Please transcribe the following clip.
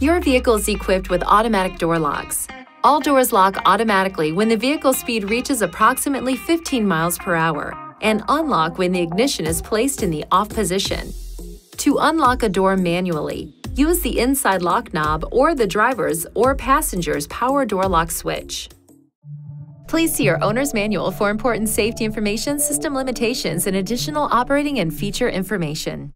Your vehicle is equipped with automatic door locks. All doors lock automatically when the vehicle speed reaches approximately 15 miles per hour and unlock when the ignition is placed in the off position. To unlock a door manually, use the inside lock knob or the driver's or passenger's power door lock switch. Please see your owner's manual for important safety information, system limitations, and additional operating and feature information.